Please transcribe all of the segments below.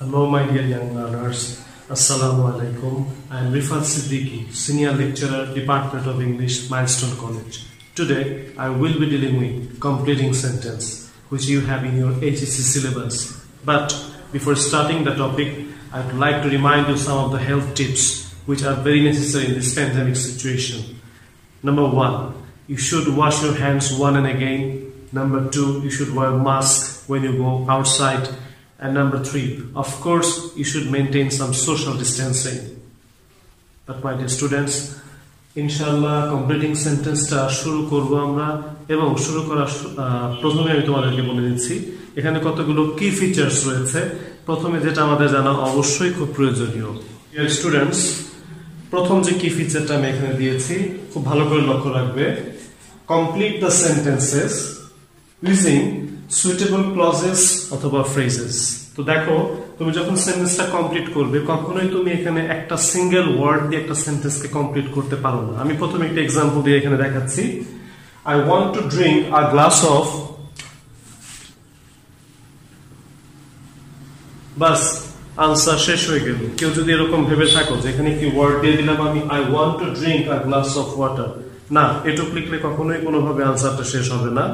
Hello, my dear young learners. Assalamu alaikum. I am Rifat Siddiqui, Senior Lecturer, Department of English, Milestone College. Today, I will be dealing with completing sentence, which you have in your HSC syllabus. But before starting the topic, I would like to remind you some of the health tips which are very necessary in this pandemic situation. Number one, you should wash your hands one and again. Number two, you should wear mask when you go outside. And number three, of course, you should maintain some social distancing. But my dear students, ইনশাল্লাহ completing সেন্টেন্সটা শুরু করব আমরা এবং শুরু করার প্রথমে আমি তোমাদেরকে বলে দিচ্ছি এখানে কতগুলো কি ফিচার্স রয়েছে। প্রথমে যেটা আমাদের জানা অবশ্যই খুব প্রয়োজনীয়। স্টুডেন্টস প্রথম যে কি ফিচারটা আমি এখানে দিয়েছি খুব ভালো করে লক্ষ্য রাখবে। Complete the sentences using suitable clauses অথবা ফ্রেজেস তো দেখো, তুমি যখন সেন্টেন্সটা কমপ্লিট করবে, কখনোই তুমি এখানে একটা সিঙ্গেল ওয়ার্ড দিয়ে একটা সেন্টেন্সকে কমপ্লিট করতে পারো না। আমি প্রথমে একটা এক্সাম্পল দিয়ে এখানে দেখাচ্ছি। I want to drink a glass of bus answer শেষ হয়ে গেল। কেউ যদি এরকম ভেবে থাকো যে এখানে কি ওয়ার্ড দিয়ে দিলাম আমি I want to drink a glass of water না এটুক লিখলে কখনোই কোনোভাবে আনসারটা শেষ হবে না।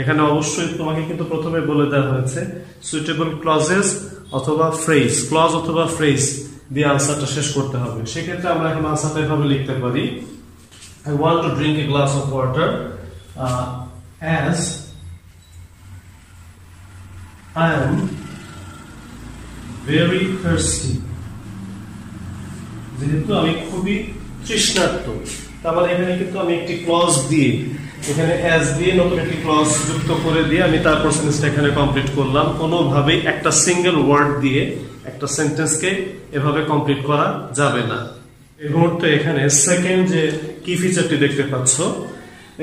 এখানে অবশ্যই তোমাকে কিন্তু প্রথমে বলে দেওয়া হয়েছে সুইটেবল ক্লজেস অথবা ফ্রেজ ক্লজ অথবা ফ্রেজ দিয়ে আনসারটা শেষ করতে হবে। সেক্ষেত্রে আমরা এখন আনসারটা এভাবে লিখতে পারি I want to drink a glass of water as I am very thirsty যেহেতু আমি খুবই তৃষ্ণার্ত মানে এখানে কিন্তু আমি একটি ক্লজ দিয়ে এখানে অ্যাজ দিয়ে নতুন একটি ক্লজ যুক্ত করে দিয়ে আমি তারপর সেন্টেন্সটা এখানে কমপ্লিট করলাম। কোনোভাবেই একটা সিঙ্গেল ওয়ার্ড দিয়ে একটা সেন্টেন্সকে এভাবে কমপ্লিট করা যাবে না। এই মুহূর্তে এখানে সেকেন্ড যে কি ফিচারটি দেখতে পাচ্ছ,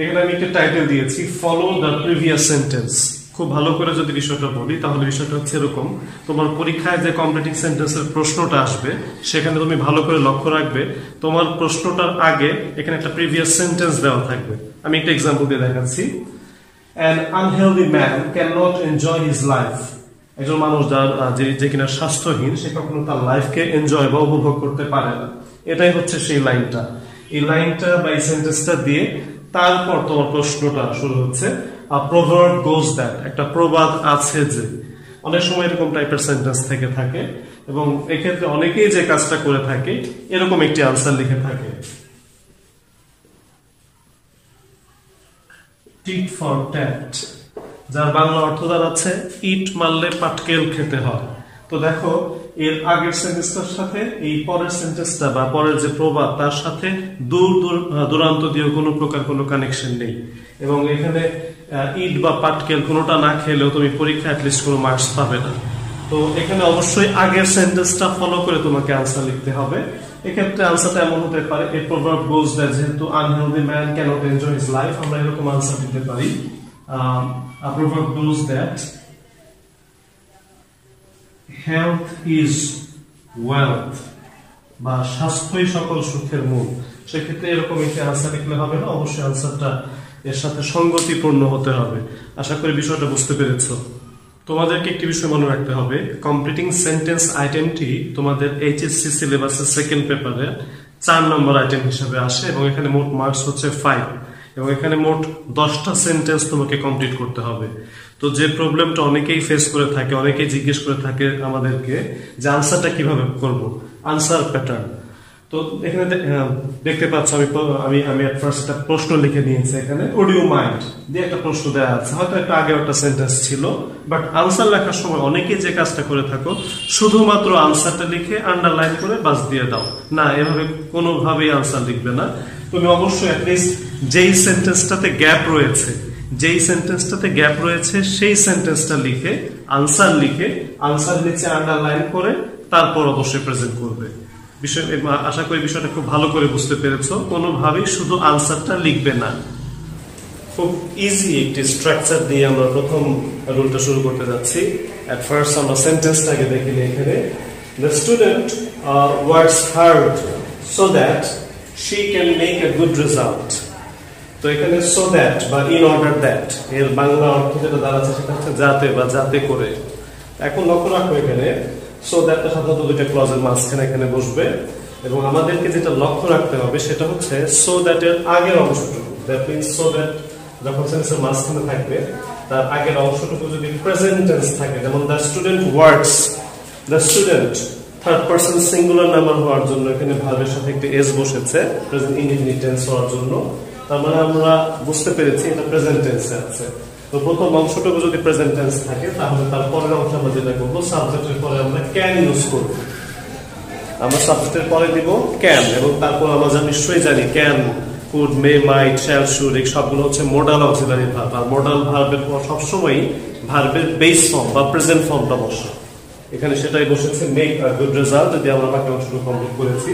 এখানে আমি একটা টাইটেল দিয়েছি ফলো দ্য প্রিভিয়াস সেন্টেন্স খুব ভালো করে যদি বিষয়টা বলি, তাহলে বিষয়টা হচ্ছে এরকম। তোমার পরীক্ষায় যে কমপ্লিটিং সেন্টেন্সের প্রশ্নটা আসবে, সেখানে তুমি ভালো করে লক্ষ্য রাখবে, তোমার প্রশ্নটার আগে এখানে একটা প্রিভিয়াস সেন্টেন্স দেওয়া থাকবে। আমি একটা এক্সাম্পল দিয়ে দেখাচ্ছি। An unhealthy man can not enjoy his life একজন মানুষ যার যে কিনা স্বাস্থ্যহীন, সে কখনো তার লাইফকে এনজয় বা উপভোগ করতে পারে না। এটাই হচ্ছে সেই লাইনটা এই লাইনটা বা এই সেন্টেন্সটা দিয়ে তারপর তোমার প্রশ্নটা শুরু হচ্ছে। প্রভার্ব গোজ দ্যাট একটা প্রবাদ আছে যে, অনেক সময় এরকম টাইপের সেন্টেন্স থেকে থাকে এবং এক্ষেত্রে অনেকেই যে কাজটা করে থাকে, এরকম একটি আনসার লিখে থাকে। টিট ফর ট্যাট যার বাংলা অর্থ দাঁড়াচ্ছে, ইট মারলে পাটকেল খেতে হয়। তো দেখো এর আগের সেন্টেন্সটার সাথে, এই পরের সেন্টেন্সটা বা পরের যে প্রবাদ তার সাথে দূর দূর দূরান্ত দিয়ে কোনো প্রকার কোনো কানেকশন নেই। এবং এখানে ইট বা পাটকেল কোনোটা না খেলেও তুমি পরীক্ষা অ্যাটলিস্ট কোনো মার্কস পাবে না। তো এখানে অবশ্যই আগের সেন্টেন্সটা ফলো করে তোমাকে আনসার লিখতে হবে। এক্ষেত্রে আনসারটা এমন হতে পারে এ প্রভাব গোজ দ্যাট যেহেতু unhealthy man cannot enjoy his life আমরা এরকম আনসার দিতে পারি। Proverb goes that health is wealth বা স্বাস্থ্যই সকল সুখের মূল। সেক্ষেত্রে এরকম একটি আনসার লিখলে হবে না? অবশ্যই আনসারটা এর সাথে সঙ্গতিপূর্ণ হতে হবে। আশা করি বিষয়টা বুঝতে পেরেছ। তোমাদেরকে একটি বিষয় মনে রাখতে হবে। কমপ্লিটিং সেন্টেন্স আইটেমটি তোমাদের এইচএসসি সিলেবাসের সেকেন্ড পেপারে চার নম্বর আইটেম হিসেবে আসে এবং এখানে মোট মার্কস হচ্ছে ফাইভ এবং এখানে মোট দশটা সেন্টেন্স তোমাকে কমপ্লিট করতে হবে। তো যে প্রবলেমটা অনেকেই ফেস করে থাকে, অনেকেই জিজ্ঞেস করে থাকে আমাদেরকে যে আনসারটা কীভাবে করব? আনসার প্যাটার্ন তো এখানে দেখতে পাচ্ছ, আমি আমি আমি first একটা প্রশ্ন লিখে নিয়েছি এখানে ওডিও মাইন্ড দিয়ে একটা প্রশ্ন দেওয়া আছে। হয়তো একটা আগে একটা সেন্টেন্স ছিল বাট আনসার লেখার সময় অনেকেই যে কাজটা করে থাকো, শুধুমাত্র আনসারটা লিখে আন্ডারলাইন করে বাস দিয়ে দাও। না, এভাবে কোনোভাবেই আনসার লিখবে না। তুমি অবশ্যই অ্যাটলিস্ট যেই সেন্টেন্সটাতে গ্যাপ রয়েছে, যেই সেন্টেন্সটাতে গ্যাপ রয়েছে, সেই সেন্টেন্সটা লিখে আনসার লিখে আনসার নিচে আন্ডারলাইন করে, তারপর অবশ্যই প্রেজেন্ট করবে। বিষয় আশা করি বিষয়টা খুব ভালো করে বুঝতে পেরেছ। কোনোভাবেই শুধু আনসারটা লিখবে না। খুব ইজি একটি স্ট্রাকচার দিয়ে আমরা প্রথম রুলটা শুরু করতে যাচ্ছি। এট ফার্স্ট আমরা সেন্টেন্সটাকে দেখি এখানে। The student works hard so that she can make a good result তো এখানে সো দ্যাট বা ইন অর্ডার দ্যাট এর বাংলা অর্থ যেটা দাঁড়াচ্ছে সেটা হচ্ছে যাতে বা যাতে করে। এখন লক্ষ্য রাখো এখানে সো দ্যাটটা সাধারণত দুইটা ক্লজের মাঝখানে এখানে বসবে। এবং আমাদেরকে যেটা লক্ষ্য রাখতে হবে সেটা হচ্ছে সো দ্যাট এর আগের অংশটুকু। দ্যাট মিনস সো দ্যাট যখন সেন্সের মাঝখানে থাকবে, তার আগের অংশটুকু যদি প্রেজেন্ট টেন্স থাকে, যেমন the student works the student third person singular number হওয়ার জন্য এখানে ভার্বের সাথে একটি এস বসেছে প্রেজেন্ট ইনডিফিনিট টেন্স হওয়ার জন্য। তার মানে আমরা বুঝতে পেরেছি এটা প্রেজেন্ট টেন্সে আছে। তো প্রথম অংশটুকু যদি প্রেজেন্ট টেন্স থাকে, তাহলে তার পরের অংশ আমরা যেটা করব সাবজেক্টের পরে আমরা ক্যান ইউজ করব। আমরা সাবজেক্টের পরে দিব ক্যান এবং তারপর আমরা যা নিশ্চয়ই জানি can could may might shall should এই সবগুলো হচ্ছে মোডাল অক্সিলারি ভার্ব আর মোডাল ভার্বের পর সবসময় ভার্বের বেস ফর্ম বা প্রেজেন্ট ফর্মটা বসে এখানে সেটাই বসেছে মেক আ গুড রেজাল্ট যদি আমরা বাকি অংশটুকু কমপ্লিট করেছি।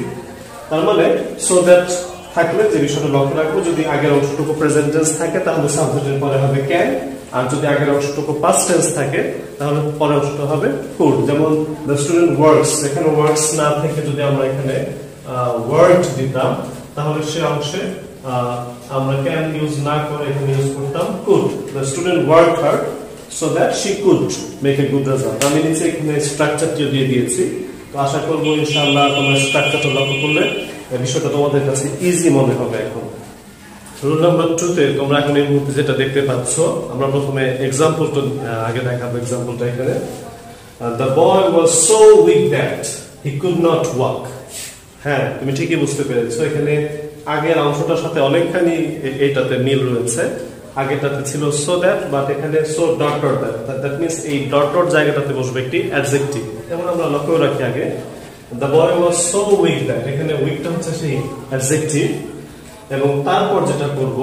তার মানে সো দ্যাট থাকলে যে বিষয়টা লক্ষ্য রাখব, যদি আগের অংশটুকু প্রেজেন্ট টেন্স থাকে, তাহলে সাবজেক্টের পরে হবে ক্যান আর যদি আগের অংশটুকু পাস্ট টেন্স থাকে, তাহলে পরের অংশটা হবে কুড যেমন দ্য স্টুডেন্ট ওয়ার্কস এখানে ওয়ার্কস না থেকে যদি আমরা এখানে ওয়ার্ড দিতাম, তাহলে সে অংশে আমরা ক্যান ইউজ না করে এখানে ইউজ করতাম could the student work hard so that she could make a good result আমি নিচে এখানে স্ট্রাকচারটিও দিয়ে দিয়েছি। তো আশা করব ইনশাআল্লাহ তোমরা স্ট্রাকচারটা লক্ষ্য করলে বিষয়টা তোমাদের কাছে ইজি মনে হবে এখন। রুল নাম্বার টু তে তোমরা এখন এই মুহূর্তে যেটা দেখতে পাচ্ছ, আমরা প্রথমে এক্সাম্পলটা আগে দেখাবো এক্সাম্পলটা এখানে। The boy was so weak that he could not walk হ্যাঁ তুমি ঠিকই বুঝতে পেরেছ। এখানে আগের অংশটার সাথে অনেকখানি এইটাতে মিল রয়েছে। আগেটাতে ছিল সো দ্যাট বাট এখানে so dot dot that that means এই ডট ডট জায়গাটাতে বসবে একটি অ্যাডজেক্টিভ যেমন আমরা লক্ষ্য রাখি আগে the boy was so weak that এখানে উইকটা হচ্ছে সেই অ্যাডজেক্টিভ এবং তারপর যেটা করব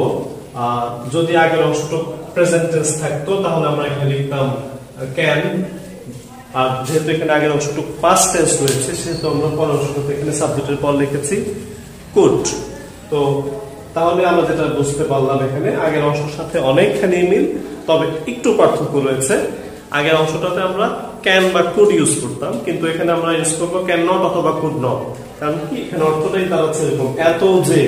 যদি আগের অংশটা প্রেজেন্ট টেন্স থাকতো, তাহলে আমরা এখানে লিখতাম ক্যান আর যেহেতু এখানে আগের অংশটুকু পাস্ট টেন্স রয়েছে, সেহেতু আমরা পরের অংশটুকু এখানে সাবজেক্টের পর লিখেছি কুড তো তাহলে আমরা যেটা বুঝতে পারলাম এখানে, আগের অংশের সাথে অনেকখানি মিল, তবে একটু পার্থক্য রয়েছে। আগের অংশটাতে আমরা ক্যান বা কুড ইউজ করতাম, কিন্তু এখানে আমরা ইউজ করব ক্যান নট অথবা কুড নট কারণ কি? এখানে অর্থটাই দাঁড়াচ্ছে এরকম, এত যে।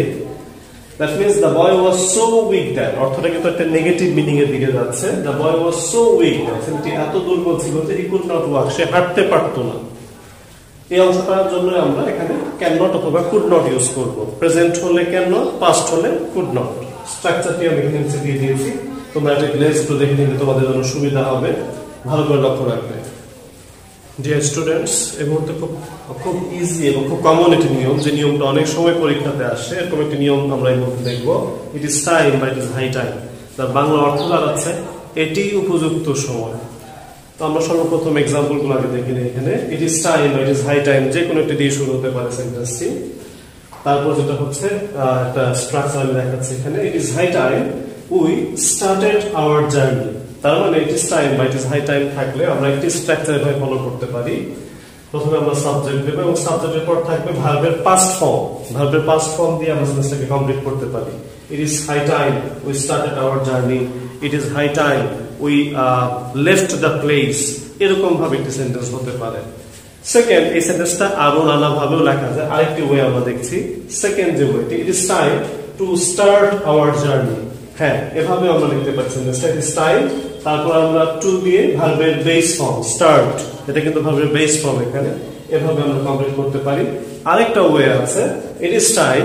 That means the boy was so weak that অর্থটা কিন্তু একটা নেগেটিভ মিনিং এর দিকে যাচ্ছে। The boy was so weak ছেলেটি এত দুর্বল ছিল যে হি কুড নট ওয়াক সে হাঁটতে পারতো না। এই অংশটার জন্য আমরা এখানে ক্যান নট অথবা কুড নট ইউজ করব। প্রেজেন্ট হলে ক্যান নট পাস্ট হলে কুড নট স্ট্রাকচারটি আমি এখানে নিচে দিয়ে দিয়েছি। তোমরা একটা গ্লেজ একটু দেখে নিলে তোমাদের জন্য সুবিধা হবে। ভালো করে লক্ষ্য রাখবে। ডিয়ার স্টুডেন্টস এই মুহূর্তে খুব খুব ইজি এবং খুব কমন একটি নিয়ম যে নিয়মটা অনেক সময় পরীক্ষাতে আসে। এরকম একটি নিয়ম আমরা এই মুহূর্তে দেখব। ইট ইজ টাইম বা ইট ইজ হাই টাইম তার বাংলা অর্থ দাঁড়াচ্ছে, এটি উপযুক্ত সময়। তো আমরা সর্বপ্রথম এক্সাম্পলগুলো আগে দেখি এখানে। It is time it is high time যে কোনো একটি দিয়ে শুরু হতে পারে সেন্টেন্সটি তারপর যেটা হচ্ছে একটা স্ট্রাকচার আমি দেখাচ্ছি এখানে। It is high time we started our journey তার মানে ইট ইজ টাইম বা ইট ইজ হাই টাইম থাকলে আমরা একটি স্ট্রাকচার এভাবে ফলো করতে পারি। প্রথমে আমরা সাবজেক্ট দেবো এবং সাবজেক্টের পর থাকবে ভার্বের পাস্ট ফর্ম ভার্বের পাস্ট ফর্ম দিয়ে আমরা সেন্টেন্সটাকে কমপ্লিট করতে পারি। It is high time we started our journey it is high time we left the place এরকম ভাবে একটি সেন্টেন্স হতে পারে। সেকেন্ড এই সেন্টেন্সটা আরও নানা ভাবেও লেখা যায় আরেকটি ওয়ে আমরা দেখছি। সেকেন্ড যে ওয়েটি it is time to start our journey হ্যাঁ এভাবে আমরা লিখতে পারি সেন্টেন্সটা ইট ইজ টাইম তারপর আমরা টু দিয়ে ভার্বের বেস ফর্ম স্টার্ট এটা কিন্তু ভার্বের বেস ফর্ম এখানে। এভাবে আমরা কমপ্লিট করতে পারি। আরেকটা ওয়ে আছে। ইট ইজ টাইম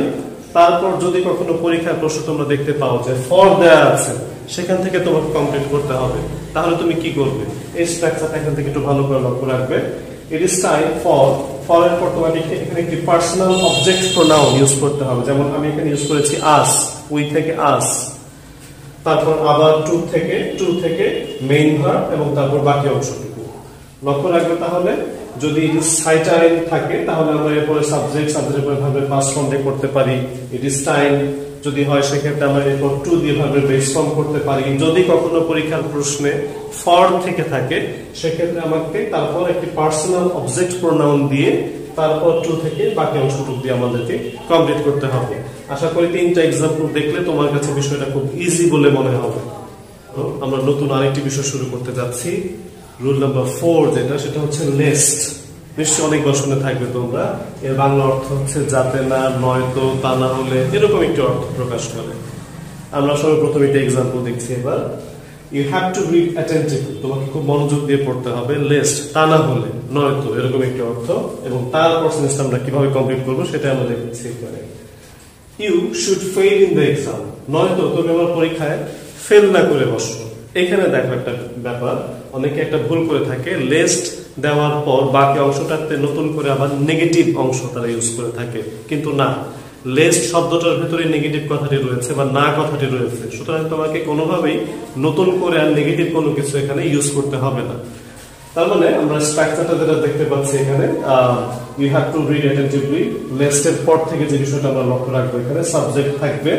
তারপর যদি কখনো পরীক্ষার প্রশ্ন তোমরা দেখতে পাও যে ফর দেয়া আছে। সেখান থেকে তোমাকে কমপ্লিট করতে হবে। তাহলে তুমি কি করবে? এই স্ট্রাকচারটা এখান থেকে একটু ভালো করে লক্ষ্য রাখবে। It is time for for এর পর তোমাকে এখানে একটি পার্সোনাল অবজেক্ট প্রোনাউন ইউজ করতে হবে। যেমন আমি এখানে ইউজ করেছি আস উই থেকে আস তারপর আবার টু থেকে টু থেকে মেইন ভার্ব এবং তারপর বাকি অংশটুকু। লক্ষ্য রাখবে তাহলে, যদি ইট ইজ টাইম থাকে, তাহলে আমরা এরপরে সাবজেক্ট সাবজেক্টের পরে ভাবে পাস ফর্ম করতে পারি। ইট ইজ টাইম যদি হয়, সেক্ষেত্রে আমরা এরপর টু দিয়ে ভাবে বেস ফর্ম করতে পারি, যদি কখনো পরীক্ষার প্রশ্নে ফর থেকে থাকে, সেক্ষেত্রে আমাকে তারপর একটি পার্সোনাল অবজেক্ট প্রোনাউন দিয়ে তারপর টু থেকে বাকি অংশটুকু দিয়ে আমাদেরকে কমপ্লিট করতে হবে। আশা করি তিনটা এক্সাম্পল দেখলে তোমার কাছে বিষয়টা খুব ইজি বলে মনে হবে। আমরা নতুন আরেকটি বিষয় শুরু করতে যাচ্ছি। রুল নাম্বার ফোর যেটা, সেটা হচ্ছে লেস্ট নিশ্চয়ই অনেক শুনে থাকবে তোমরা। এর বাংলা অর্থ হচ্ছে যাতে না নয়তো তা না হলে এরকম একটি অর্থ প্রকাশ করে। আমরা সর্বপ্রথম একটা এক্সাম্পল দেখছি এবার। You have to read attentively তোমাকে খুব মনোযোগ দিয়ে পড়তে হবে লেস্ট তা না হলে নয়তো এরকম একটি অর্থ। এবং তারপর সেন্সটা আমরা কীভাবে কমপ্লিট করব সেটা আমরা দেখছি এখানে। You should fail in the exam নয়তো তুমি আমার পরীক্ষায় ফেল না করে বসো। এখানে দেখো একটা ব্যাপার। অনেকে একটা ভুল করে থাকে লেস্ট দেওয়ার পর বাকি অংশটাতে নতুন করে আবার নেগেটিভ অংশ তারা ইউজ করে থাকে। কিন্তু না লেস্ট শব্দটার ভেতরে নেগেটিভ কথাটি রয়েছে বা না কথাটি রয়েছে। সুতরাং তোমাকে কোনোভাবেই নতুন করে আর নেগেটিভ কোনো কিছু এখানে ইউজ করতে হবে না। তার মানে আমরা স্ট্রাকচারটা যেটা দেখতে পাচ্ছি এখানে you have to read attentively লেস্টের পর থেকে যে বিষয়টা আমরা লক্ষ্য রাখব এখানে সাবজেক্ট থাকবে।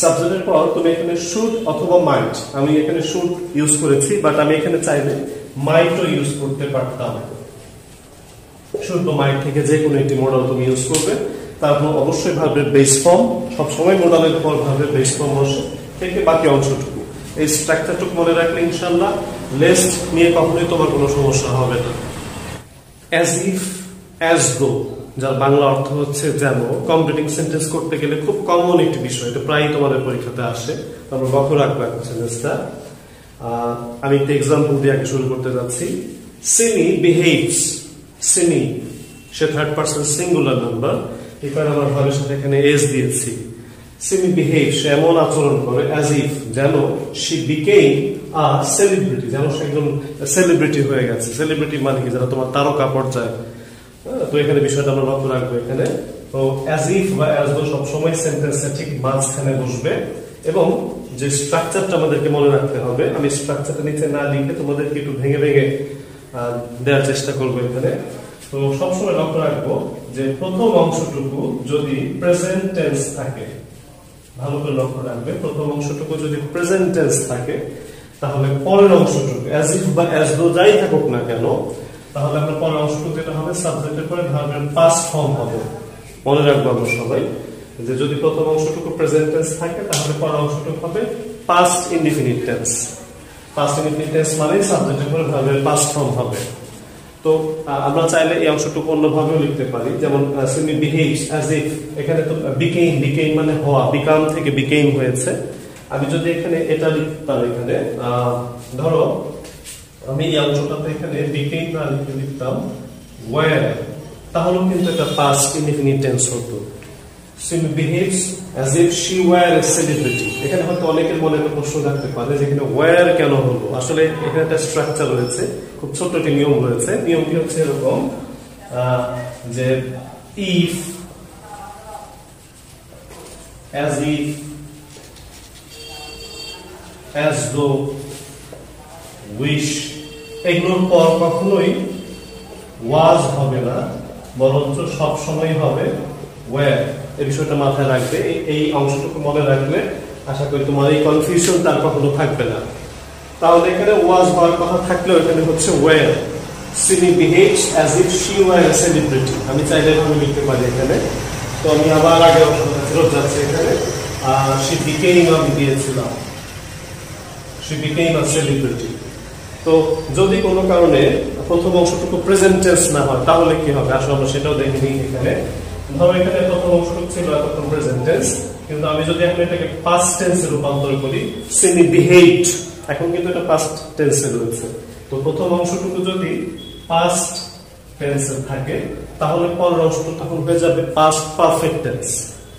সাবজেক্টের পর তুমি এখানে শুড অথবা মাইন্ড আমি এখানে শুড ইউজ করেছি বাট আমি এখানে চাইলে মাইটও ইউজ করতে পারতাম। বা মাইট থেকে যে কোনো একটি মডেল তুমি ইউজ করবে তারপর অবশ্যই ভাববে বেস ফর্ম সবসময় মডেলের পর ভাববে বেস ফর্ম বসে থেকে বাকি অংশটুকু। এই স্ট্রাকচারটুকু মনে রাখলে ইনশাল্লাহ লেস্ট নিয়ে কখনোই তোমার কোনো সমস্যা হবে না। অ্যাজ ইফ অ্যাজ দো যার বাংলা অর্থ হচ্ছে যেন কমপ্লিটিং সেন্টেন্স করতে গেলে খুব কমন একটি বিষয়, এটা প্রায়ই তোমাদের পরীক্ষাতে আসে। তোমরা লক্ষ্য রাখবে সেন্টেন্সটা আমি একটা এক্সাম্পল দিয়ে আগে শুরু করতে যাচ্ছি। সিমি বিহেভস সিমি সে থার্ড পার্সন সিঙ্গুলার নাম্বার এবার আমার ভাবের সাথে এখানে এস দিয়েছি। সিমি বিহেভ সে এমন আচরণ করে অ্যাজ ইফ যেন সি বিকেইম আ সেলিব্রিটি যেন সে একজন সেলিব্রিটি হয়ে গেছে। সেলিব্রিটি মানে কি? যারা তোমার তারকা পর্যায়ে। হ্যাঁ, তো এখানে বিষয়টা আমরা লক্ষ্য রাখব এখানে। তো অ্যাজ ইফ বা অ্যাজ দো সবসময় সেন্টেন্সে ঠিক মাঝখানে বসবে এবং যে স্ট্রাকচারটা আমাদেরকে মনে রাখতে হবে, আমি স্ট্রাকচারটা নিচে না লিখে তোমাদেরকে একটু ভেঙে ভেঙে দেওয়ার চেষ্টা করব এখানে। তো সবসময় লক্ষ্য রাখব যে প্রথম অংশটুকু যদি প্রেজেন্ট টেন্স থাকে, ভালো করে লক্ষ্য রাখবে, প্রথম অংশটুকু যদি প্রেজেন্ট টেন্স থাকে, তাহলে পরের অংশটুকু অ্যাজ ইফ বা অ্যাজ দো যাই থাকুক না কেন, তাহলে আমরা পরের অংশটুকু যেটা হবে সাবজেক্টের পরে ভার্বের পাস্ট ফর্ম হবে। মনে রাখব আমরা সবাই। যে যদি প্রথম অংশটুকু প্রেজেন্ট টেন্স থাকে, তাহলে পরের অংশটুকু হবে past indefinite tense past indefinite tense মানে সাবজেক্টের ভার্বের পাস্ট ফর্ম হবে। তো আমরা চাইলে এই অংশটুকু অন্যভাবেও লিখতে পারি। যেমন সিমি বিহেভস অ্যাজ ইফ এখানে তো বিকেইম বিকেইম মানে হওয়া বিকাম থেকে বিকেইম হয়েছে। আমি যদি এখানে এটা লিখতাম এখানে ধরো, আমি এই অংশটাতে এখানে বিকেইম না লিখে লিখতাম ওয়ার তাহলেও কিন্তু এটা পাস্ট ইনডিফিনিট টেন্স হতো। এখানে হয়তো অনেকের প্রশ্ন পারে যে এখানে কেন হলো? আসলে এখানে একটা স্ট্রাকচার রয়েছে, খুব ছোট্ট একটি নিয়ম রয়েছে। নিয়মটি হচ্ছে এরকম যে ইফ কখনোই ওয়াজ হবে না, বরঞ্চ সব সময় হবে ওয়ার এই বিষয়টা মাথায় রাখবে। এই অংশটুকু মনে রাখলে আশা করি তোমার এই কনফিউশন তার কখনো থাকবে না। তাহলে এখানে ওয়াজ হওয়ার কথা থাকলেও এখানে হচ্ছে were Simi behaves as if she were celebrity আমি চাইলে এভাবে লিখতে পারি এখানে। তো আমি আবার আগে ফেরত যাচ্ছি এখানে। সে বিকেইম আমি দিয়েছিলাম সে বিকেইম আ সেলিব্রিটি তো যদি কোনো কারণে প্রথম অংশটুকু প্রেজেন্ট টেন্স না হয়, তাহলে কি হবে? আসলে আমরা সেটাও দেখিনি এখানে। ধরো এখানে প্রথম অংশটুকু ছিল, এতক্ষণ প্রেজেন্ট টেন্স কিন্তু আমি যদি এখন এটাকে পাস্ট টেন্সে রূপান্তর করি সিনি বিহেভড এখন কিন্তু এটা পাস্ট টেন্সে রয়েছে। তো প্রথম অংশটুকু যদি পাস্ট টেন্সে থাকে, তাহলে পরের অংশটুকু তখন হয়ে যাবে পাস্ট পারফেক্ট টেন্স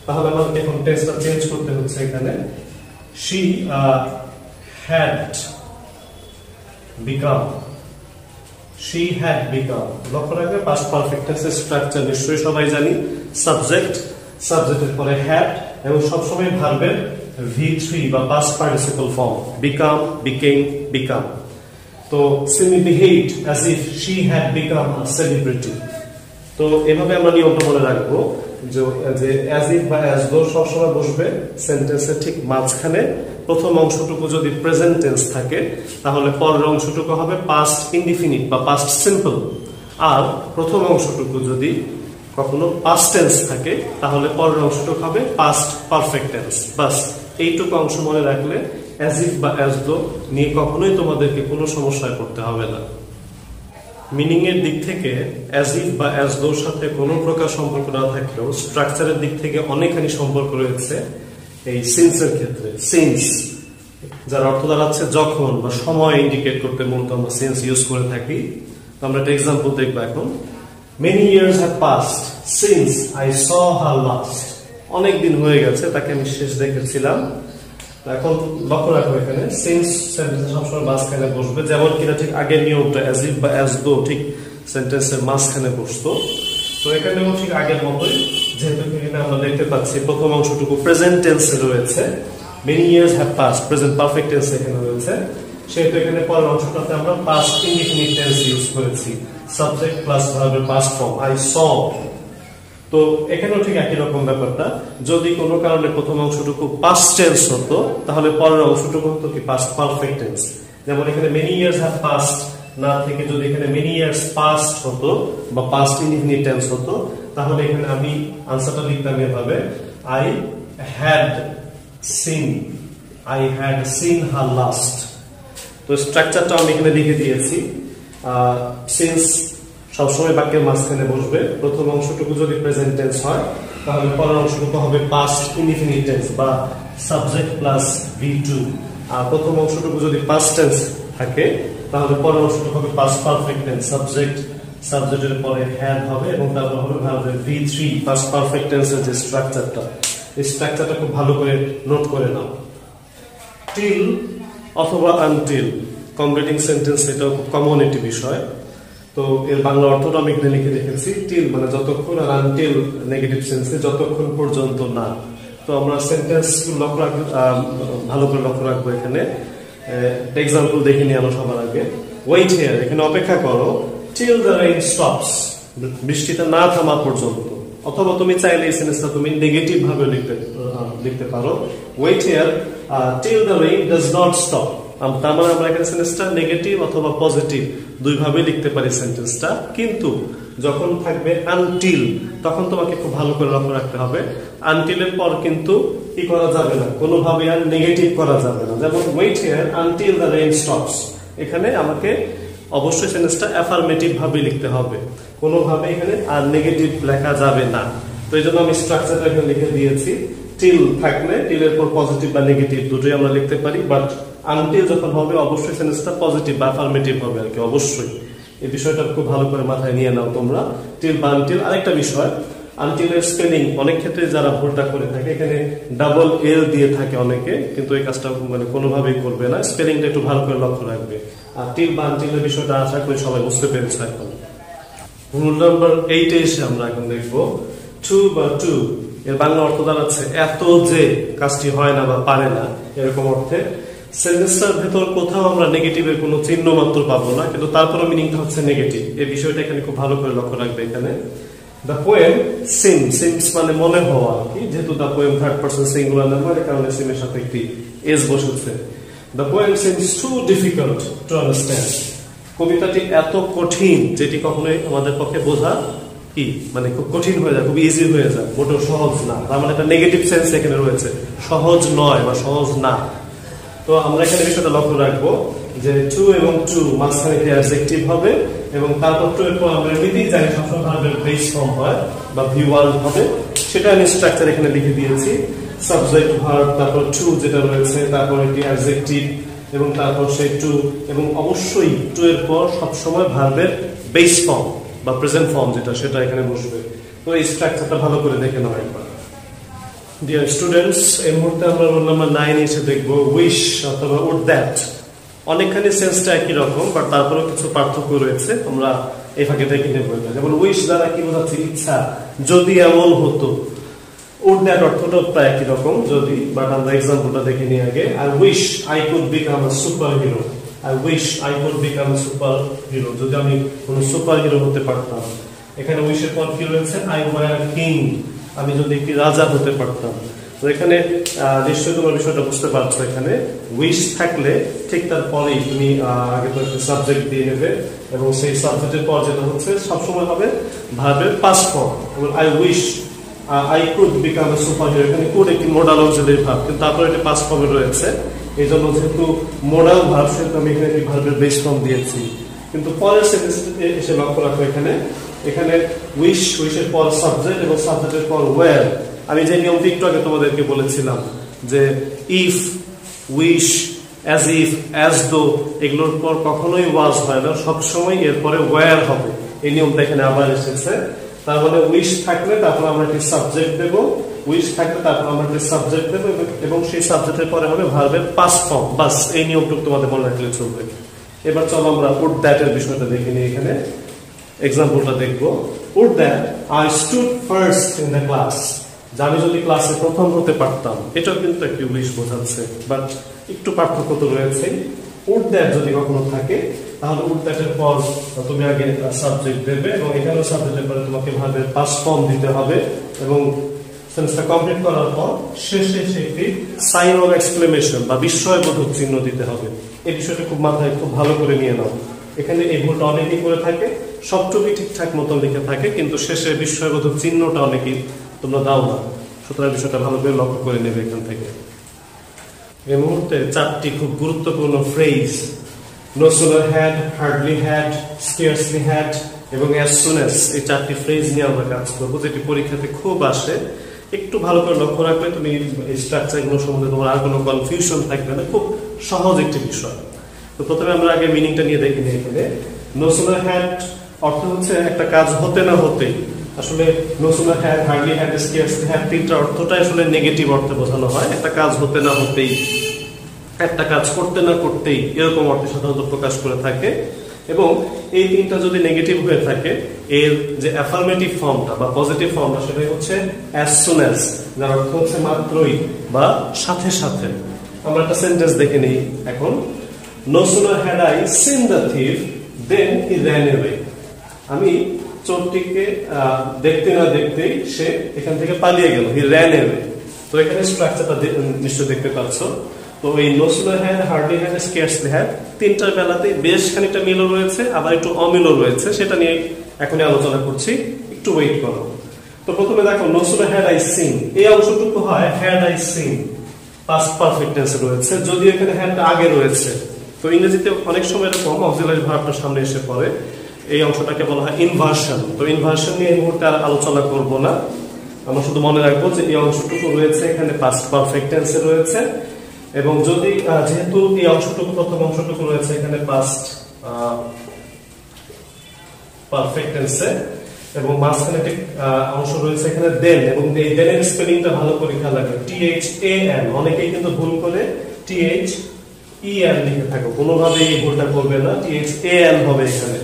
তাহলে আমাদের এখন টেন্সটা চেঞ্জ করতে হচ্ছে এখানে। She had become she had become লক্ষ্য রাখবে পাস্ট পারফেক্ট টেন্সের স্ট্রাকচার নিশ্চয়ই সবাই জানি। সাবজেক্ট সাবজেক্টের পরে হ্যাড এবং সবসময় ভার্বের ভি থ্রি বা past participle form become became become তো Simi behaved as if she had become a celebrity তো এভাবে আমরা নিয়মটা মনে রাখব যে অ্যাজ ইফ বা অ্যাজ দো সবসময় বসবে সেন্টেন্সের ঠিক মাঝখানে প্রথম অংশটুকু যদি প্রেজেন্ট টেন্স থাকে, তাহলে পরের অংশটুকু হবে পাস্ট ইনডিফিনিট বা পাস্ট সিম্পল আর প্রথম অংশটুকু যদি কখনো পাস্ট টেন্স থাকে, তাহলে পরের অংশটুকু হবে পাস্ট পারফেক্ট টেন্স বাস এইটুকু অংশ মনে রাখলে অ্যাজ ইফ বা অ্যাজ দো নিয়ে কখনোই তোমাদেরকে কোনো সমস্যায় পড়তে হবে না। মিনিং এর দিক থেকে অ্যাজ ইফ বা অ্যাজ দোর সাথে কোনো প্রকার সম্পর্ক না থাকলেও স্ট্রাকচারের দিক থেকে অনেকখানি সম্পর্ক রয়েছে এই সিন্সের ক্ষেত্রে। সিন্স যার অর্থ দাঁড়াচ্ছে যখন বা সময় ইন্ডিকেট করতে মূলত আমরা সেন্স ইউজ করে থাকি। তো আমরা একটা এক্সাম্পল দেখব এখন। Many years have passed since I saw her last অনেক দিন হয়ে গেছে, তাকে আমি শেষ দেখেছিলাম। এখন লক্ষ্য রাখো এখানে সিন্স সেন্টেন্স সবসময় মাঝখানে বসবে, যেমন কিনা ঠিক আগের নিয়মটা অ্যাজ ইফ বা অ্যাজ দো ঠিক সেন্টেন্সের মাঝখানে বসতো। তো এখানেও ঠিক আগের মতোই, যেহেতু এখানে আমরা দেখতে পাচ্ছি প্রথম অংশটুকু প্রেজেন্ট টেন্সে রয়েছে। Many years have passed present perfect tense এখানে রয়েছে। সেহেতু এখানে পরের অংশটাতে আমরা পাস্ট ইনডিফিনিট টেন্স ইউজ করেছি। সাবজেক্ট প্লাস ভার্বের পাস্ট ফর্ম আই স তো এখানেও ঠিক একই রকম ব্যাপারটা। যদি কোনো কারণে প্রথম অংশটুকু পাস্ট টেন্স হতো, তাহলে পরের অংশটুকু হতো কি পাস্ট পারফেক্ট টেন্স যেমন এখানে মেনি ইয়ার্স হ্যাভ পাস্ট না থেকে যদি এখানে মেনি ইয়ার্স পাস্ট হতো বা পাস্ট ইনডিফিনিট টেন্স হতো, তাহলে এখানে আমি আনসারটা লিখতাম এভাবে। I had seen I had seen her last তো স্ট্রাকচারটা আমি এখানে লিখে দিয়েছি। সিন্স সবসময় বাক্যের মাঝখানে বসবে, প্রথম অংশটুকু যদি প্রেজেন্ট টেন্স হয়, তাহলে পরের অংশটুকু হবে পাস্ট ইনডিফিনিট টেন্স বা সাবজেক্ট প্লাস ভি টু আর প্রথম অংশটুকু যদি পাস্ট টেন্স থাকে, তাহলে পরের অংশটুকু হবে পাস্ট পারফেক্ট টেন্স সাবজেক্ট সাবজেক্টের পরে হ্যাড হবে এবং তারপর হবে ভার্বে ভি থ্রি পাস্ট পারফেক্ট টেন্সের যে স্ট্রাকচারটা এই স্ট্রাকচারটা খুব ভালো করে নোট করে নাও। টিল অথবা আনটিল কমপ্লিটিং সেন্টেন্স এটাও খুব কমন একটি বিষয়। তো এর বাংলা অর্থটা আমি এখানে লিখে রেখেছি টিল মানে যতক্ষণ আর আনটিল নেগেটিভ সেন্সে যতক্ষণ পর্যন্ত না। তো আমরা সেন্টেন্স লক্ষ্য রাখ ভালো করে লক্ষ্য রাখব এখানে। এক্সাম্পল দেখে নিয়ে আলো সবার আগে। ওয়েট হেয়ার এখানে অপেক্ষা করো। টিল দ্য রেইন স্টপস বৃষ্টিটা না থামা পর্যন্ত। অথবা তুমি চাইলে এই সেন্টেন্সটা তুমি নেগেটিভ ভাবে লিখতে লিখতে পারো। Wait here till the rain does not stop তার মানে আমরা এখানে সেন্টেন্সটা নেগেটিভ অথবা পজিটিভ দুই ভাবে লিখতে পারি সেন্টেন্সটা কিন্তু যখন থাকবে আনটিল তখন তোমাকে খুব ভালো করে লক্ষ্য রাখতে হবে। আনটিলের পর কিন্তু কি করা যাবে না। কোনোভাবে আর নেগেটিভ করা যাবে না। যেমন wait here until the rain stops এখানে আমাকে অবশ্যই সেন্টেন্সটা অ্যাফার্মেটিভ ভাবে লিখতে হবে। কোনোভাবে এখানে আর নেগেটিভ লেখা যাবে না। তো এই জন্য আমি স্ট্রাকচারটা এখানে লিখে দিয়েছি। টিল থাকলে টিলের পর পজিটিভ বা নেগেটিভ দুটোই আমরা লিখতে পারি বাট আনটিল যখন হবে, অবশ্যই সেন্টেন্সটা পজিটিভ বা অ্যাফার্মেটিভ হবে আর কি, অবশ্যই। এই বিষয়টা খুব ভালো করে মাথায় নিয়ে নাও তোমরা টিল বা আনটিল আরেকটা বিষয় আনটিলের স্পেলিং অনেক ক্ষেত্রে যারা ভুলটা করে থাকে, এখানে ডাবল এল দিয়ে থাকে অনেকে, কিন্তু এই কাজটা মানে কোনোভাবেই করবে না স্পেলিংটা একটু ভালো করে লক্ষ্য রাখবে। আর টিল বা আনটিলের বিষয়টা আশা করি সবাই বুঝতে পেরেছে এখন। রুল নাম্বার এইটে এসে আমরা এখন দেখব টু বা টু এর বাংলা অর্থ দাঁড়াচ্ছে এত যে কাজটি হয় না বা পারে না, এরকম অর্থে সেন্টেন্সটার ভেতর কোথাও আমরা নেগেটিভের কোনো চিহ্ন মাত্র পাবো না, কিন্তু তারপরে মিনিংটা হচ্ছে নেগেটিভ এই বিষয়টা এখানে খুব ভালো করে লক্ষ্য রাখবে এখানে। দ্য পোয়েম সিম সিমস মানে মনে হওয়া কি, যেহেতু the poem third person singular number এর কারণে সিমের সাথে একটি এস বসেছে। The poem seems too difficult to understand কবিতাটি এত কঠিন, যেটি কখনোই আমাদের পক্ষে বোঝা কি? মানে খুব কঠিন হয়ে যায়, খুব ইজি হয়ে যায়। মোটেও সহজ না। তার মানে একটা নেগেটিভ সেন্স এখানে রয়েছে। সহজ নয় বা সহজ না। তো আমরা এখানে বিষয়টা লক্ষ্য রাখব যে টু এবং টু মাঝখানে একটি অ্যাডজেক্টিভ হবে এবং তারপর টু এর পর আমরা এমনিতেই জানি সবসময় ভার্বের বেস ফর্ম হয় বা ভি ওয়ার্ড হবে। সেটা আমি স্ট্রাকচার এখানে লিখে দিয়েছি। সাবজেক্ট ভার্ব তারপর টু যেটা রয়েছে, তারপর একটি অ্যাডজেক্টিভ এবং তারপর সেই টু এবং অবশ্যই টু এর পর সবসময় ভার্বের বেস ফর্ম বা প্রেজেন্ট ফর্ম যেটা, সেটা এখানে বসবে। তো এই স্ট্রাকচারটা ভালো করে দেখে নাও একবার। ডিয়ার স্টুডেন্টস এই মুহূর্তে আমরা রোল নাম্বার নাইন এসে দেখব উইশ অথবা উড দ্যাট অনেকখানি সেন্সটা একই রকম বাট তারপরেও কিছু পার্থক্য রয়েছে। আমরা এই ফাঁকে দেখে নেব যেমন উইশ দ্বারা কি বোঝাচ্ছে? ইচ্ছা। যদি এমন হতো। উড দ্যাট অর্থটা প্রায় একই রকম, যদি বাট আমরা এক্সাম্পলটা দেখে নিই আগে। I wish I could become super hero I wish I could become super hero যদি আমি কোনো সুপার হিরো হতে পারতাম। এখানে উইশের পর কি রয়েছে? আই ওয়ার কিং আমি যদি একটি রাজা হতে পারতাম। তো এখানে নিশ্চয়ই তোমার বিষয়টা বুঝতে পারছ এখানে। উইশ থাকলে ঠিক তার পরেই তুমি আগে তো একটা সাবজেক্ট দিয়ে নেবে এবং সেই সাবজেক্টের পর যেটা হচ্ছে, সবসময় হবে ভার্বের past form I wish I could become super hero এখানে কুড একটি মোডাল অঞ্চলের ভাব কিন্তু তারপরে একটি পাস ফর্মে রয়েছে। এই জন্য যেহেতু মোডাল ভাব সেহেতু আমি এখানে একটি ভার্বের বেস ফর্ম দিয়েছি। কিন্তু পরের সেন্টেন্স এসে লক্ষ্য রাখো এখানে। এখানে উইশ উইশের পর সাবজেক্ট এবং সাবজেক্টের পর ওয়ার আমি যে নিয়মটি একটু আগে তোমাদেরকে বলেছিলাম যে if wish as if as though এগুলোর পর কখনোই ওয়াজ হয় না। সবসময় এরপরে ওয়ার হবে। এই নিয়মটা এখানে আবার এসেছে। তার মানে উইশ থাকলে তারপর আমরা একটি সাবজেক্ট দেব। উইশ থাকলে তারপর আমরা একটি সাবজেক্ট দেবো এবং সেই সাবজেক্টের পরে হবে ভার্বের পাস ফর্ম বাস, এই নিয়মটুকু তোমাদের মনে রাখলে চলবে। এবার চলো আমরা উড দ্যাট এর বিষয়টা দেখে নিই এখানে। এক্সাম্পলটা দেখব। Would that I stood first in the class যে আমি যদি ক্লাসে প্রথম হতে পারতাম, এটাও কিন্তু একটি উইশ বোঝাচ্ছে বাট একটু পার্থক্য তো রয়েছে। উড দ্যাট যদি কখনো থাকে, তাহলে উড দ্যাটের পর তুমি আগে সাবজেক্ট দেবে এবং এখানেও সাবজেক্টের পরে তোমাকে ভাবে পাস ফর্ম দিতে হবে এবং সেন্সটা কমপ্লিট করার পর শেষে সে একটি সাইন অফ এক্সক্লেমেশন বা বিস্ময়বোধক চিহ্ন দিতে হবে। এই বিষয়টা খুব মাথায় খুব ভালো করে নিয়ে নাও। এখানে এই ভুলটা অনেকেই করে থাকে। সবটুকুই ঠিকঠাক মতো লিখে থাকে, কিন্তু শেষে বিস্ময়বোধক চিহ্নটা অনেকেই তোমরা দাও না। সুতরাং বিষয়টা ভালো করে লক্ষ্য করে নেবে এখান থেকে। এই মুহূর্তে চারটি খুব গুরুত্বপূর্ণ phrase no sooner had hardly had scarcely had এবং অ্যাজ সুন অ্যাজ এই চারটি ফ্রেজ নিয়ে আমরা কাজ করব, যেটি পরীক্ষাতে খুব আসে। একটু ভালো করে লক্ষ্য রাখলে তুমি স্ট্রাকচারগুলো সম্বন্ধে তোমার আর কোনো কনফিউশন থাকবে না, খুব সহজ একটি বিষয়। তো প্রথমে আমরা আগে মিনিংটা নিয়ে দেখি এখানে। নো সোলার হ্যাড অর্থ হচ্ছে একটা কাজ হতে না হতেই। আসলে no sooner had hardly had scarcely had তিনটা অর্থটাই আসলে নেগেটিভ অর্থে বোঝানো হয়। একটা কাজ হতে না হতেই, একটা কাজ করতে না করতেই এরকম অর্থে সাধারণত প্রকাশ করে থাকে। এবং এই তিনটা যদি নেগেটিভ হয়ে থাকে, এর যে অ্যাফার্মেটিভ ফর্মটা বা পজিটিভ ফর্মটা সেটাই হচ্ছে অ্যাজ সুন অ্যাজ যার অর্থ হচ্ছে মাত্রই বা সাথে সাথে। আমরা একটা সেন্টেন্স দেখে নিই এখন। No sooner had I seen the thief then he ran away আমি চোরটিকে দেখতে না দেখতেই সে এখান থেকে পালিয়ে গেল। হি র্যান অ্যাওয়ে তো এখানে স্ট্রাকচারটা নিশ্চয় দেখতে পাচ্ছ। তো এই হ্যাড স্কেয়ার্সলি হ্যাড তিনটার বেলাতে বেশ খানিকটা মিলও রয়েছে, আবার একটু অমিলও রয়েছে, সেটা নিয়ে এখনই আলোচনা করছি। একটু ওয়েট করো। তো প্রথমে দেখো নোসুলার হ্যাড আই সিং এই অংশটুকু হয় had I seen past perfect টেন্সে রয়েছে যদি এখানে হ্যাড আগে রয়েছে। তো ইংরেজিতে অনেক সময় এরকম অক্সিলারি ভার্বটা সামনে এসে পড়ে। এই অংশটাকে বলা হয় ইনভার্সন তো ইনভার্সন নিয়ে এই মুহূর্তে আর আলোচনা করব না। আমরা শুধু মনে রাখব যে এই অংশটুকু রয়েছে, এখানে পাস্ট পারফেক্ট টেন্সে রয়েছে। এবং যদি যেহেতু এই অংশটুকু প্রথম অংশটুকু রয়েছে, এখানে পাস্ট পারফেক্ট টেন্সে এবং মাঝখানে একটি অংশ রয়েছে এখানে দেন এবং এই দেনের স্পেলিংটা ভালো করে খেয়াল রাখবে টি এইচ এ এন অনেকেই কিন্তু ভুল করে টি এইচ ই এন লিখে থাকো। কোনোভাবে এই ভুলটা করবে না টি এইচ এ এন হবে এখানে।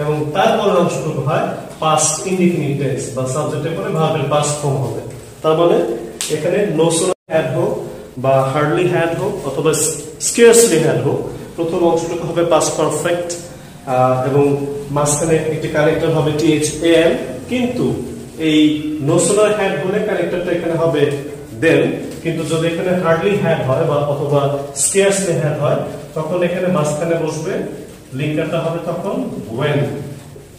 এবং তারপরের অংশটুকু হয় পাস্ট ইনডিফিনিট টেন্স বা সাবজেক্টের পরে ভার্বের পাস্ট ফর্ম হবে। তার মানে এখানে নো সোনা হ্যাড হোক বা হার্ডলি হ্যাড হোক অথবা স্কেয়ার্সলি হ্যাড হোক, প্রথম অংশটুকু হবে পাস্ট পারফেক্ট এবং মাঝখানে একটি কারেক্টার হবে টিএইচ এ এম কিন্তু এই নোসোনার হ্যাড হলে কারেক্টারটা এখানে হবে দেন কিন্তু যদি এখানে হার্ডলি হ্যাড হয় বা অথবা স্কেয়ার্সলি হ্যাড হয়, তখন এখানে মাঝখানে বসবে লিঙ্কারটা হবে তখন ওয়েন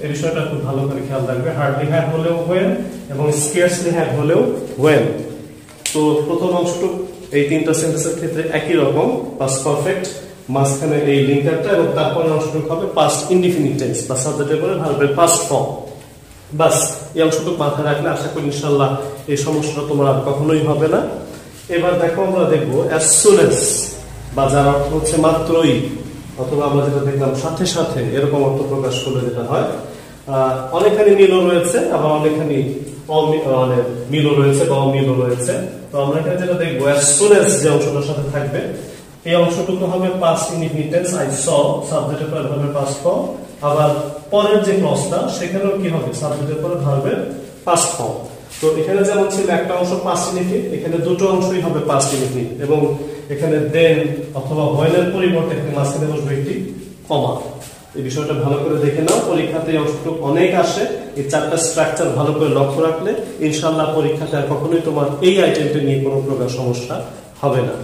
এই বিষয়টা খুব ভালো করে খেয়াল রাখবে হার্ডলি হ্যাড হলেও ওয়েন এবং স্কেয়ার্সলি হ্যাড হলেও ওয়েন তো প্রথম অংশটুকু এই তিনটা সেন্টেন্সের ক্ষেত্রে একই রকম পাস্ট পারফেক্ট মাঝখানে এই লিঙ্কারটা এবং তারপরে অংশটুকু হবে পাস্ট ইনডিফিনিট টেন্স বা সাবজেক্টের পরে ভার্বের পাস্ট ফর্ম বাস এই অংশটুকু মাথায় রাখলে আশা করি ইনশাল্লাহ এই সমস্যাটা তোমার আর কখনোই হবে না। এবার দেখো আমরা দেখব অ্যাজ বা যার অর্থ হচ্ছে মাত্রই, অথবা আমরা যেটা দেখলাম সাথে সাথে, এরকম অর্থ প্রকাশ করলে যেটা হয়। অনেকখানি মিলও রয়েছে, আবার অনেকখানি মানে মিলও রয়েছে বা অমিলও রয়েছে। তো আমরা এখানে যেটা দেখব অ্যাজ যে অংশটার সাথে থাকবে, এই অংশটুকু হবে পাস্ট ইনডিফিনিটেন্স আই স সাবজেক্টের পরে ভার্বের পাস্ট ফর্ম আবার পরের যে ক্লজটা সেখানেও কি হবে? সাবজেক্টের পরে ভার্বের পাস্ট ফর্ম তো এখানে যেমন ছিল, একটা অংশ পাস্ট ইনডিফিনিট এখানে দুটো অংশই হবে পাস্ট ইনডিফিনিট এবং এখানে দেন অথবা হোয়েলের পরিবর্তে এখানে মাঝখানে বসবে একটি কমা এই বিষয়টা ভালো করে দেখে নাও। পরীক্ষাতে অংশগ্রহণ অনেক আসে। এই চারটা স্ট্রাকচার ভালো করে লক্ষ্য রাখলে ইনশাল্লাহ পরীক্ষাতে আর কখনোই তোমার এই আইটেমটা নিয়ে কোনো প্রকার সমস্যা হবে না।